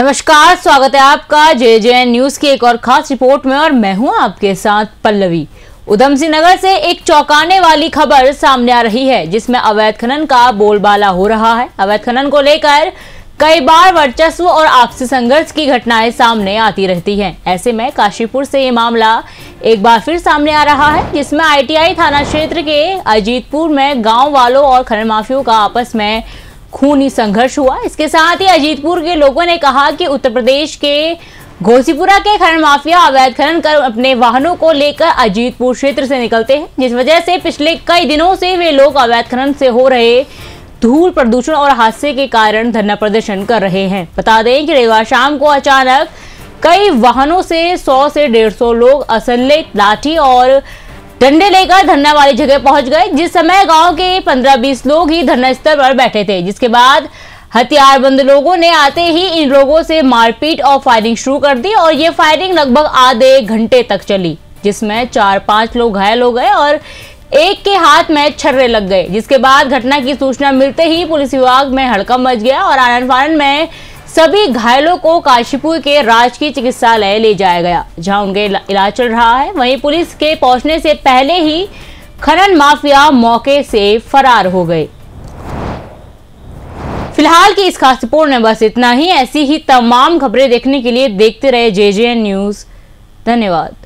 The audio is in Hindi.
नमस्कार, स्वागत है आपका जे जे एन न्यूज़ की एक और खास रिपोर्ट में और मैं हूँ आपके साथ पल्लवी। उधम सिंह नगर से एक चौंकाने वाली खबर सामने आ रही है, जिसमें अवैध खनन का बोलबाला हो रहा है। अवैध खनन को लेकर कई बार वर्चस्व और आपसी संघर्ष की घटनाएँ सामने आती रहती हैं। ऐसे में काशीपुर से ये मामला एक बार फिर सामने आ रहा है, जिसमें आईटीआई थाना क्षेत्र के अजीतपुर में गाँव वालों और खनन माफियों का आपस में खूनी संघर्ष हुआ। इसके साथ ही अजीतपुर के लोगों ने कहा कि उत्तर प्रदेश के घोसीपुरा के खनन माफिया अवैध खनन कर अपने वाहनों को लेकर अजीतपुर क्षेत्र से निकलते हैं, जिस वजह से पिछले कई दिनों से वे लोग अवैध खनन से हो रहे धूल प्रदूषण और हादसे के कारण धरना प्रदर्शन कर रहे हैं। बता दें कि रविवार शाम को अचानक कई वाहनों से 100 से 150 लोग असले लाठी और डंडे लेकर धरना वाली जगह पहुँच गए, जिस समय गाँव के 15-20 लोग ही धरना स्थल पर बैठे थे, जिसके बाद हथियारबंद लोगों ने आते ही इन लोगों से मारपीट और फायरिंग शुरू कर दी और ये फायरिंग लगभग आधे घंटे तक चली, जिसमें चार पाँच लोग घायल हो गए और एक के हाथ में छर्रे लग गए, जिसके बाद घटना की सूचना मिलते ही पुलिस विभाग में हड़कम मच गया और आनंद फानंद में सभी घायलों को काशीपुर के राजकीय चिकित्सालय ले जाया गया, जहाँ उनके इलाज चल रहा है। वहीं पुलिस के पहुँचने से पहले ही खनन माफिया मौके से फरार हो गए। फ़िलहाल की इस खास रिपोर्ट में बस इतना ही। ऐसी ही तमाम खबरें देखने के लिए देखते रहे जे न्यूज़। धन्यवाद।